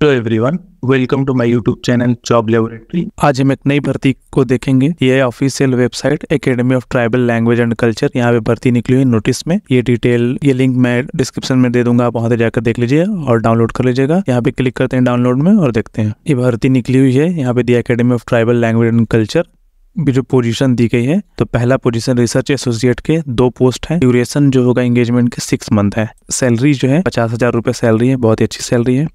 Hello everyone welcome to my YouTube channel job laboratory आज हम एक नई भर्ती को देखेंगे। ये official website academy of tribal language and culture यहाँ पे भर्ती निकली हुई नोटिस में। ये डिटेल ये लिंक मैं डिस्क्रिप्शन में दे दूँगा, आप वहाँ जाकर देख लीजिए और डाउनलोड कर लीजिएगा। यहाँ पे क्लिक करते हैं डाउनलोड में और देखते हैं। ये भर्ती निकली हुई है, यहाँ पे the academy of tribal language and culture भी जो पोजीशन दी गई है तो पहला पोजीशन रिसर्च एसोसिएट के दो पोस्ट है। ड्यूरेशन जो होगा एंगेजमेंट के सिक्स मंथ है। सैलरी जो है, पचास हज़ार रुपये सैलरी है, बहुत ही अच्छी सैलरी है।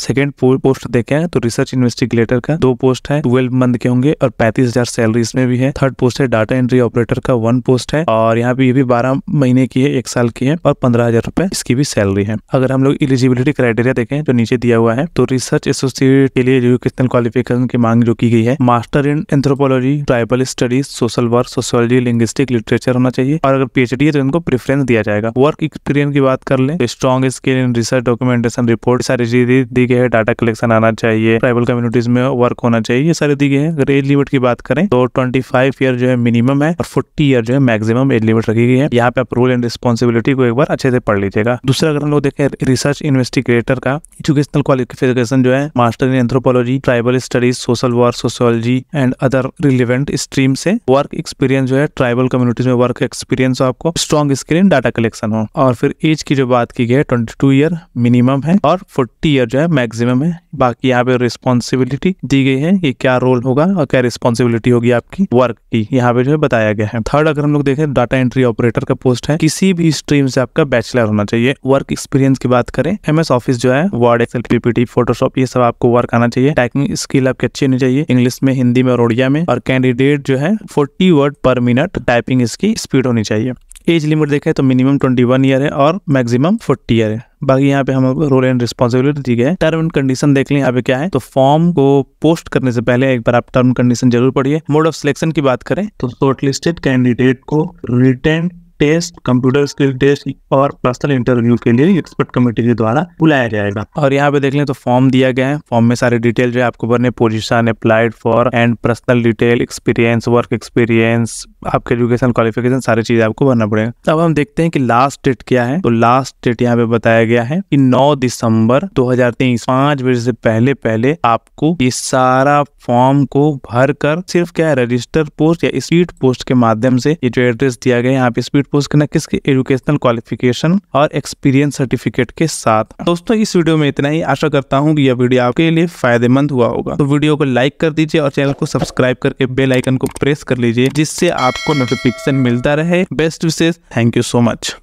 सेकेंड पोस्ट देखें तो रिसर्च इन्वेस्टिगेटर का दो पोस्ट है, ट्वेल्व मंथ के होंगे और पैंतीस हज़ार सैलरी इसमें भी है। थर्ड पोस्ट है, डाटा एंट्री ऑपरेटर का वन पोस्ट है, और यहाँ पे ये भी बारह महीने की है, एक साल की है, और पंद्रह हज़ार रुपए इसकी भी सैलरी है। अगर हम लोग इलिजिबिलिटी क्राइटेरिया देखें, जो नीचे दिया हुआ है तो रिसर्च एसोसिएट के लिए एजुकेशनल क्वालिफिकेशन की मांग जो की गई है, master in anthropology, tribal studies, social work sociology linguistic literature होना चाहिए, और अगर पीएचडी है तो इनको प्रेफरेंस दिया जाएगा। वर्क एक्सपीरियंस की बात कर ले strong skill in research documentation report सारी चीज़ें दी गई है डाटा कलेक्शन आना चाहिए ट्राइबल कम्युनिटीज में वर्क होना चाहिए, ये सारी दी है। अगर एज लिमिट की बात करें तो ट्वेंटी ईयर जो है मिनिमम है और फोर्टी ईयर जो है मैक्सिमम एज लिमिट रखी गई है। यहाँ पे आप रोल एंड रिस्पॉन्सिबिलिटी को एक बार अच्छे से पढ़ लीजिएगा। दूसरा, अगर हम लोग देखें रिसर्च इन्वेस्टिगेटर का एजुकेशनल क्वालिफिकेशन जो है master in anthropology tribal studies social work sociology and other relevant stream से वर्क एक्सपीरियंस जो है ट्राइबल कम्युनिटीज में वर्क एक्सपीरियंस हो आपको strong skill in data collection हो। और फिर एज की जो बात की गई है ट्वेंटी ईयर मिनिमम है और फोर्टी ईयर जो है मैक्सिमम है। बाकी यहाँ पे रिस्पॉन्सिबिलिटी दी गई है कि क्या रोल होगा और क्या रिस्पॉन्सिबिलिटी होगी आपकी वर्क की। यहाँ पे जो है बताया गया है। थर्ड अगर हम लोग देखें डाटा एंट्री ऑपरेटर का पोस्ट है। किसी भी स्ट्रीम से आपका बैचलर होना चाहिए। वर्क एक्सपीरियंस की बात करें एम ऑफ़िस जो है वर्ड एक्सेल पीपीटी फोटोशॉप ये सब आपको वर्क आना चाहिए। टाइपिंग स्किल आपकी अच्छी होनी चाहिए। इंग्लिश में हिंदी में और उड़िया में। और कैंडिडेट जो है forty word per minute typing इसकी स्पीड होनी चाहिए। एज लिमिट देखें तो मिनिमम ट्वेंटी वन ईयर है और मैक्सिमम फोर्टी ईयर है। बाकी यहाँ पे हम रोल एंड रिस्पॉन्सिबिलिटी दी गई टर्म एंड कंडीशन देख लें यहाँ पे क्या है। तो फॉर्म को पोस्ट करने से पहले एक बार आप टर्म कंडीशन ज़रूर पढ़िए। मोड ऑफ़ सिलेक्शन की बात करें तो शॉर्टलिस्टेड कैंडिडेट को written test, computer skill test और पर्सनल इंटरव्यू के लिए एक्सपर्ट कमेटी के द्वारा बुलाया जाएगा। और यहाँ पे देख लें तो फॉर्म दिया गया है। फॉर्म में सारे डिटेल जो है आपको भरने position applied for and personal detail experience work experience आपके एजुकेशन क्वालिफिकेशन सारी चीज़ें आपको भरना पड़ेगा। अब हम देखते हैं कि लास्ट डेट क्या है। तो लास्ट डेट यहाँ पे बताया गया है कि 9 दिसंबर 2023 पाँच बजे से पहले पहले आपको ये सारा फॉर्म को भर कर सिर्फ़ क्या है रजिस्टर पोस्ट या स्पीड पोस्ट के माध्यम से ये जो एड्रेस दिया गया है, यहाँ पे स्पीड पोस्ट करना किसके एजुकेशनल क्वालिफिकेशन और एक्सपीरियंस सर्टिफिकेट के साथ। दोस्तों, इस वीडियो में इतना ही। आशा करता हूँ कि यह वीडियो आपके लिए फ़ायदेमंद हुआ होगा। तो वीडियो को लाइक कर दीजिए और चैनल को सब्सक्राइब करके बेल आइकन को प्रेस कर लीजिए, जिससे आपको नोटिफिकेशन मिलता रहे। Best wishes thank you so much